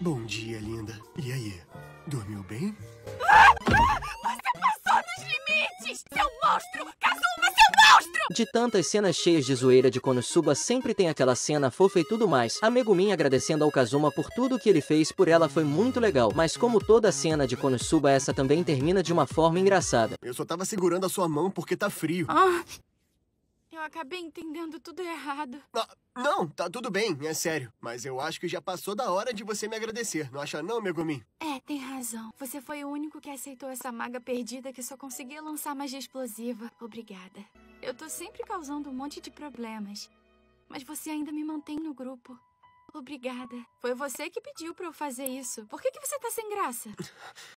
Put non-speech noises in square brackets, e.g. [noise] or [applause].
Bom dia, linda. E aí? Dormiu bem? Você passou dos limites! Seu monstro! Kazuma, seu monstro! De tantas cenas cheias de zoeira de Konosuba, sempre tem aquela cena fofa e tudo mais. A Megumin agradecendo ao Kazuma por tudo que ele fez por ela foi muito legal. Mas como toda cena de Konosuba, essa também termina de uma forma engraçada. Eu só tava segurando a sua mão porque tá frio. Ah, eu acabei entendendo tudo errado. Ah, não, tá tudo bem, é sério. Mas eu acho que já passou da hora de você me agradecer, não acha não, Megumin? É, tem razão. Você foi o único que aceitou essa maga perdida que só conseguia lançar magia explosiva. Obrigada. Eu tô sempre causando um monte de problemas. Mas você ainda me mantém no grupo. Obrigada. Foi você que pediu pra eu fazer isso. Por que, que você tá sem graça? [laughs]